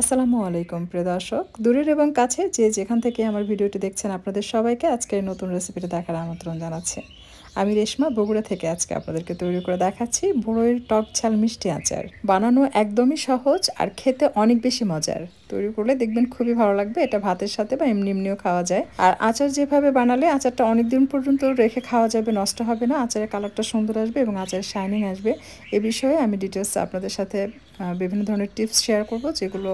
আসসালামু আলাইকুম, প্রিয় দর্শক। দূরের এবং কাছে যে যেখান থেকে আমার ভিডিওটি দেখছেন আপনাদের সবাইকে আজকের নতুন রেসিপিটা দেখার আমন্ত্রণ জানাচ্ছি। আমি রেশমা, বগুড়া থেকে আজকে আপনাদেরকে তৈরি করে দেখাচ্ছি বড়ইয়ের টক ঝাল মিষ্টি আচার। বানানো একদমই সহজ আর খেতে অনেক বেশি মজার। তৈরি করলে দেখবেন খুবই ভালো লাগবে। এটা ভাতের সাথে বা এমনি এমনিও খাওয়া যায়। আর আচার যেভাবে বানালে আচারটা অনেক দিন পর্যন্ত রেখে খাওয়া যাবে, নষ্ট হবে না। আচারের কালারটা সুন্দর আসবে এবং আচারের শাইনিং আসবে। এ বিষয়ে আমি ডিটেলস আপনাদের সাথে বিভিন্ন ধরনের টিপস শেয়ার করব, যেগুলো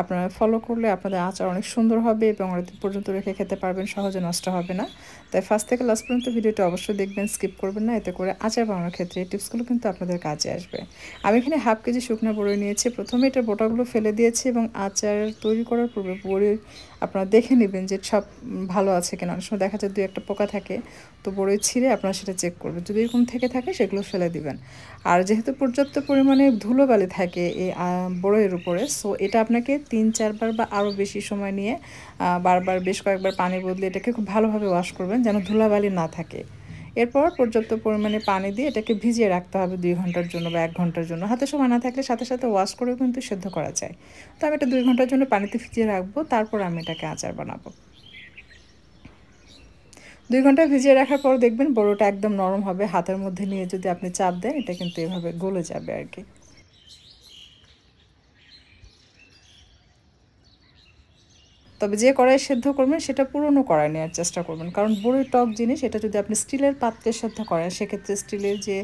আপনারা ফলো করলে আপনাদের আচার অনেক সুন্দর হবে এবং অনেকদিন পর্যন্ত রেখে খেতে পারবেন, সহজে নষ্ট হবে না। তাই ফার্স্ট থেকে লাস্ট পর্যন্ত ভিডিওটা অবশ্যই দেখবেন স্কিপ করবেন না। এতে করে আচার বানানোর ক্ষেত্রে এই টিপসগুলো কিন্তু আপনাদের কাজে আসবে। আমি এখানে হাফ কেজি শুকনো বড়ি নিয়েছি। প্রথমে এটা বোটাগুলো ফেলে দিয়েছি এবং আচার তৈরি করার পূর্বে বড়ি আপনারা দেখে নেবেন যে সব ভালো আছে কিনা। অনেক সময় দেখা যায় দুই একটা পোকা থাকে, তো বড়ই ছিঁড়ে আপনারা সেটা চেক করবেন। যদি এরকম থেকে থাকে সেগুলো ফেলে দিবেন। আর যেহেতু পর্যাপ্ত পরিমাণে ধুলোবালি থাকে এই বড়ইয়ের উপরে সো এটা আপনাকে তিন, চারবার বা আরও বেশি সময় নিয়ে বারবার বেশ কয়েকবার পানি বদলে এটাকে খুব ভালোভাবে ওয়াশ করবেন যেন ধুলাবালি না থাকে। এরপর পর্যাপ্ত পরিমাণে পানি দিয়ে এটাকে ভিজিয়ে রাখতে হবে দুই ঘণ্টার জন্য বা এক ঘণ্টার জন্য। হাতে সময় না থাকলে সাথে সাথে ওয়াশ করেও কিন্তু সেদ্ধ করা যায়। তো আমি এটা দুই ঘণ্টার জন্য পানিতে ভিজিয়ে রাখব, তারপর আমি এটাকে আচার বানাবো। দুই ঘণ্টা ভিজিয়ে রাখার পর দেখবেন বড়োটা একদম নরম হবে। হাতের মধ্যে নিয়ে যদি আপনি চাপ দেন, এটা কিন্তু এভাবে গলে যাবে আর কি। তবে যে কড়াই সেদ্ধ করবেন, সেটা পুরনো কড়াই নেওয়ার চেষ্টা করবেন। কারণ বড়ই টক জিনিস, এটা যদি আপনি স্টিলের পাত্রে সেদ্ধ করেন, সেক্ষেত্রে স্টিলের যে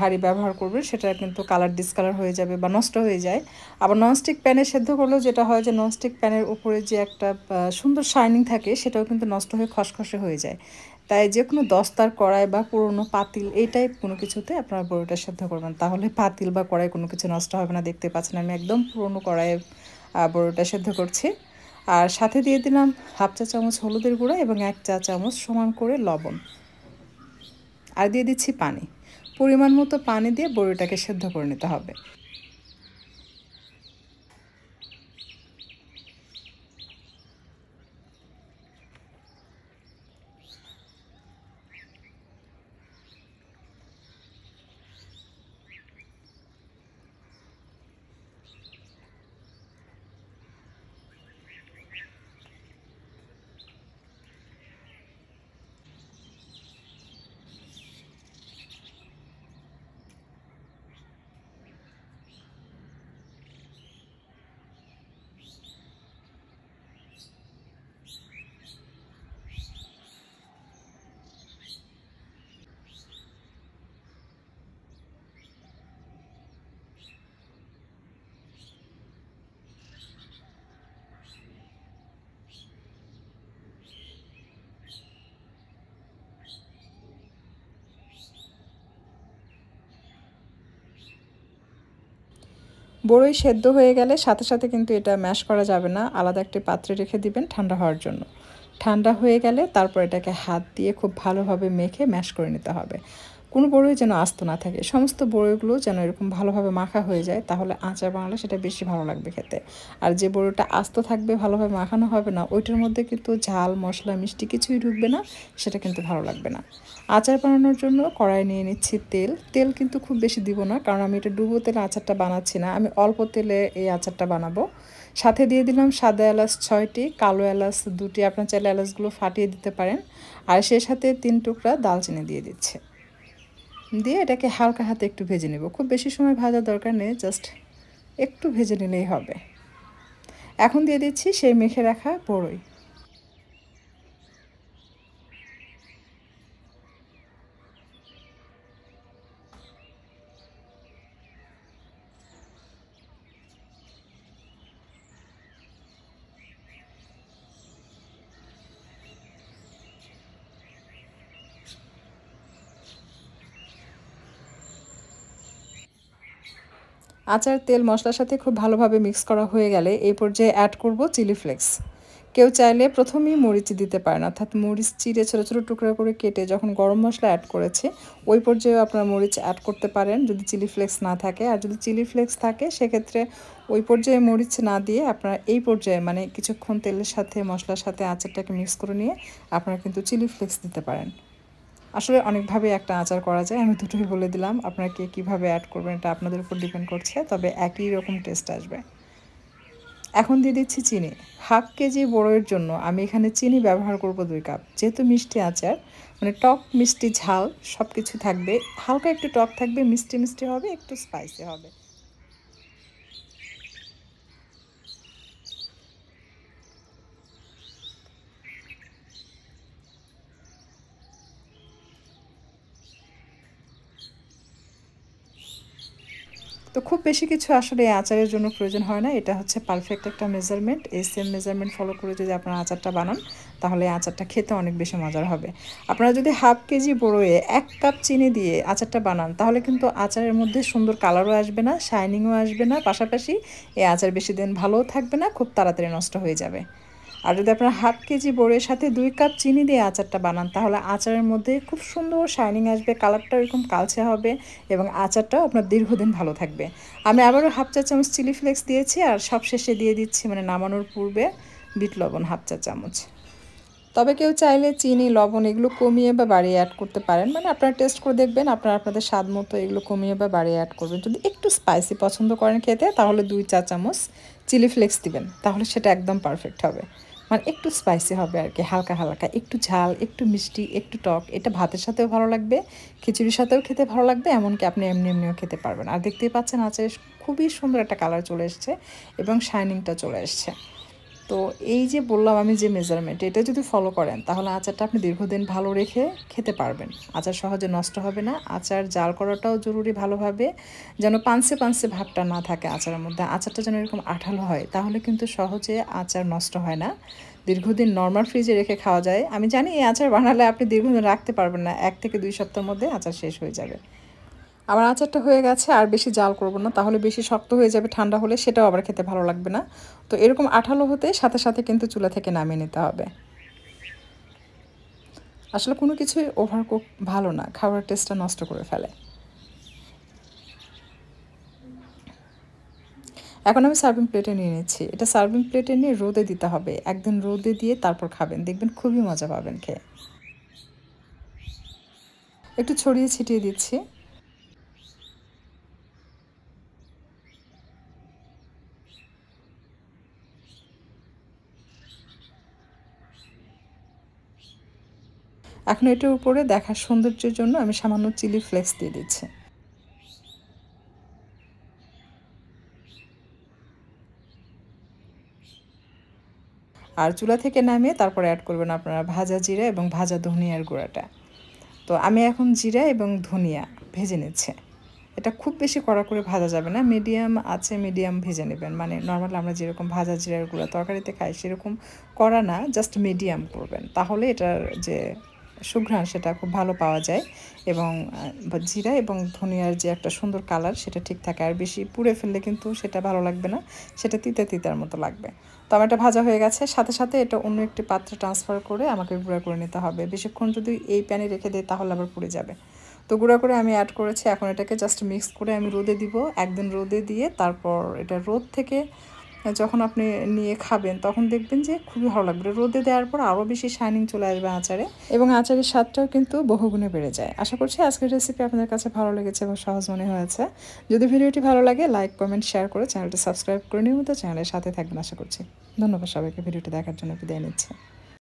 হাঁড়ি ব্যবহার করবেন, সেটা কিন্তু কালার ডিসকালার হয়ে যাবে বা নষ্ট হয়ে যায়। আবার ননস্টিক প্যানে সেদ্ধ করলেও যেটা হয় যে ননস্টিক প্যানের উপরে যে একটা সুন্দর শাইনিং থাকে, সেটাও কিন্তু নষ্ট হয়ে খসখসে হয়ে যায়। তাই যে কোনো দস্তার কড়াই বা পুরনো পাতিল, এই টাইপ কোনো কিছুতে আপনার বড়িটা সেদ্ধ করবেন। তাহলে পাতিল বা কড়াই কোনো কিছু নষ্ট হবে না, দেখতে পাচ্ছেন আমি একদম পুরনো কড়াইয়ে বড়িটা সেদ্ধ করছি। আর সাথে দিয়ে দিলাম হাফ চা চামচ হলুদের গুঁড়া এবং এক চা চামচ সমান করে লবণ। আর দিয়ে দিচ্ছি পানি। পরিমাণ মতো পানি দিয়ে বড়িটাকে সেদ্ধ করে নিতে হবে। বড়ই সেদ্ধ হয়ে গেলে সাথে সাথে কিন্তু এটা ম্যাশ করা যাবে না। আলাদা একটি পাত্রে রেখে দিবেন ঠান্ডা হওয়ার জন্য। ঠান্ডা হয়ে গেলে তারপর এটাকে হাত দিয়ে খুব ভালোভাবে মেখে ম্যাশ করে নিতে হবে। কোনো বড়ই যেন আস্ত না থাকে। সমস্ত বড়ইগুলো যেন এরকম ভালোভাবে মাখা হয়ে যায়, তাহলে আচার বানালে সেটা বেশি ভালো লাগবে খেতে। আর যে বড়িটা আস্ত থাকবে, ভালোভাবে মাখানো হবে না, ওইটার মধ্যে কিন্তু ঝাল, মশলা, মিষ্টি কিছুই ঢুকবে না, সেটা কিন্তু ভালো লাগবে না। আচার বানানোর জন্য কড়াই নিয়ে নিচ্ছি তেল। তেল কিন্তু খুব বেশি দিব না, কারণ আমি এটা ডুবো তেলে আচারটা বানাচ্ছি না, আমি অল্প তেলে এই আচারটা বানাবো। সাথে দিয়ে দিলাম সাদা এলাচ ছয়টি, কালো এলাচ দুটি, আপনার চাইলে এলাচগুলো ফাটিয়ে দিতে পারেন। আর সে সাথে তিন টুকরা দালচিনি দিয়ে দিচ্ছে। দিয়ে এটাকে হালকা হাতে একটু ভেজে নেব। খুব বেশি সময় ভাজার দরকার নেই, জাস্ট একটু ভেজে নিলেই হবে। এখন দিয়ে দিচ্ছি সেই মেখে রাখা বড়ই আচার, তেল, মশলার সাথে খুব ভালোভাবে মিক্স করা হয়ে গেলে এই পর্যায়ে অ্যাড করব চিলি ফ্লেক্স কেউ চাইলে প্রথমেই মরিচ দিতে পারেন, অর্থাৎ মরিচ চিড়ে ছোটো ছোটো টুকরা করে কেটে যখন গরম মশলা অ্যাড করেছে, ওই পর্যায়েও আপনারা মরিচ অ্যাড করতে পারেন যদি চিলি ফ্লেক্স না থাকে। আর যদি চিলি ফ্লেক্স থাকে, সেক্ষেত্রে ওই পর্যায়ে মরিচ না দিয়ে আপনারা এই পর্যায়ে মানে কিছুক্ষণ তেলের সাথে, মশলার সাথে আচারটাকে মিক্স করে নিয়ে আপনারা কিন্তু চিলি ফ্লেক্স দিতে পারেন। আসলে অনেকভাবে একটা আচার করা যায়, আমি দুটোই বলে দিলাম। আপনারা কে কীভাবে অ্যাড করবেন এটা আপনাদের উপর ডিপেন্ড করছে, তবে একই রকম টেস্ট আসবে। এখন দিয়ে দিচ্ছি চিনি। হাফ কেজি বড়োয়ের জন্য আমি এখানে চিনি ব্যবহার করব দুই কাপ। যেহেতু মিষ্টি আচার মানে টক মিষ্টি ঝাল সব কিছু থাকবে, হালকা একটু টক থাকবে, মিষ্টি মিষ্টি হবে, একটু স্পাইসি হবে। তো খুব বেশি কিছু আসলে আচারের জন্য প্রয়োজন হয় না। এটা হচ্ছে পারফেক্ট একটা মেজারমেন্ট এই সেম মেজারমেন্ট ফলো করে যদি আপনারা আচারটা বানান, তাহলে আচারটা খেতে অনেক বেশি মজার হবে। আপনারা যদি হাফ কেজি বড়োয়ে এক কাপ চিনি দিয়ে আচারটা বানান, তাহলে কিন্তু আচারের মধ্যে সুন্দর কালারও আসবে না শাইনিংও আসবে না। পাশাপাশি এই আচার বেশি দিন ভালোও থাকবে না, খুব তাড়াতাড়ি নষ্ট হয়ে যাবে। আর যদি আপনার হাফ কেজি বড়ের সাথে দুই কাপ চিনি দিয়ে আচারটা বানান, তাহলে আচারের মধ্যে খুব সুন্দর শাইনিং আসবে কালারটা এরকম কালচে হবে এবং আচারটাও আপনার দীর্ঘদিন ভালো থাকবে। আমি আবারও হাফ চা চামচ চিলি ফ্লেক্স দিয়েছি আর সব শেষে দিয়ে দিচ্ছি মানে নামানোর পূর্বে বিট লবণ হাফ চা চামচ। তবে কেউ চাইলে চিনি, লবণ এগুলো কমিয়ে বা বাড়িয়ে অ্যাড করতে পারেন। মানে আপনারা টেস্ট করে দেখবেন, আপনারা আপনাদের স্বাদ মতো এগুলো কমিয়ে বা বাড়িয়ে অ্যাড করবেন। যদি একটু স্পাইসি পছন্দ করেন খেতে, তাহলে দুই চা চামচ চিলি ফ্লেক্স দিবেন, তাহলে সেটা একদম পারফেক্ট হবে। মানে একটু স্পাইসি হবে আর কি হালকা হালকা, একটু ঝাল, একটু মিষ্টি, একটু টক, এটা ভাতের সাথেও ভালো লাগবে, খিচুড়ির সাথেও খেতে ভালো লাগবে, এমনকি আপনি এমনি এমনিও খেতে পারবেন। আর দেখতেই পাচ্ছেন আচারের খুবই সুন্দর একটা কালার চলে এসছে এবং শাইনিংটা চলে এসছে। তো এই যে বললাম আমি যে মেজারমেন্ট এটা যদি ফলো করেন, তাহলে আচারটা আপনি দীর্ঘদিন ভালো রেখে খেতে পারবেন। আচার সহজে নষ্ট হবে না। আচার জাল করাটাও জরুরি ভালোভাবে, যেন পানসে পানসে ভাবটা না থাকে আচারের মধ্যে। আচারটা যেন এরকম আঠালো হয়, তাহলে কিন্তু সহজে আচার নষ্ট হয় না। দীর্ঘদিন নর্মাল ফ্রিজে রেখে খাওয়া যায়। আমি জানি এই আচার বানালে আপনি দীর্ঘদিন রাখতে পারবেন না। এক থেকে দুই সপ্তাহের মধ্যে আচার শেষ হয়ে যাবে। আমার আচারটা হয়ে গেছে, আর বেশি জাল করব না, তাহলে বেশি শক্ত হয়ে যাবে ঠান্ডা হলে সেটাও আবার খেতে ভালো লাগবে না। তো এরকম আঠালো হতে সাথে সাথে কিন্তু চুলা থেকে নামিয়ে নিতে হবে। আসলে কোনো কিছুই ওভারকুক ভালো না, খাবারের টেস্টটা নষ্ট করে ফেলে। এখন আমি সার্ভিং প্লেটে নিয়ে নিচ্ছি। এটা সার্ভিং প্লেটে নিয়ে রোদে দিতে হবে। একদিন রোদে দিয়ে তারপর খাবেন। দেখবেন খুবই মজা পাবেন খেয়ে। একটু ছড়িয়ে ছিটিয়ে দিচ্ছি। এখন এটার উপরে দেখার সৌন্দর্যের জন্য আমি সামান্য চিলি ফ্লেক্স দিয়ে দিচ্ছি। আর চুলা থেকে নামিয়ে তারপরে অ্যাড করবেন আপনারা ভাজা জিরা এবং ভাজা ধনিয়ার গুঁড়াটা। তো আমি এখন জিরা এবং ধনিয়া ভেজে নিচ্ছে। এটা খুব বেশি কড়া করে ভাজা যাবে না মিডিয়াম আছে মিডিয়াম ভেজে নেবেন। মানে নর্মাল আমরা যেরকম ভাজা জিরার গুঁড়া তরকারিতে খাই সেরকম কড়া না জাস্ট মিডিয়াম করবেন। তাহলে এটার যে সুঘ্রাণ সেটা খুব ভালো পাওয়া যায় এবং জিরা এবং ধনিয়ার যে একটা সুন্দর কালার সেটা ঠিক থাকে। আর বেশি পুড়ে ফেললে কিন্তু সেটা ভালো লাগবে না, সেটা তিতে তিতার মতো লাগবে। এটা ভাজা হয়ে গেছে, সাথে সাথে এটা অন্য একটি পাত্রে ট্রান্সফার করে আমাকে গুঁড়া করে নিতে হবে। বেশিক্ষণ যদি এই প্যানে রেখে দেয় তাহলে আবার পুড়ে যাবে। তো গুঁড়া করে আমি অ্যাড করেছি, এখন এটাকে জাস্ট মিক্স করে আমি রোদে দিব। একদিন রোদে দিয়ে তারপর এটা রোদ থেকে যখন আপনি নিয়ে খাবেন, তখন দেখবেন যে খুবই ভালো লাগবে। রোদে দেওয়ার পর আরও বেশি শাইনিং চলে আসবে আচারে। এবং আচারের স্বাদটাও কিন্তু বহুগুণে বেড়ে যায়। আশা করছি আজকের রেসিপি আপনাদের কাছে ভালো লেগেছে এবং সহজ মনে হয়েছে। যদি ভিডিওটি ভালো লাগে লাইক কমেন্ট শেয়ার করে চ্যানেলটি সাবস্ক্রাইব করে নিয়মিত চ্যানেলের সাথে থাকবেন, আশা করছি। ধন্যবাদ সবাইকে, ভিডিওটি দেখার জন্য বিদায় নিচ্ছে।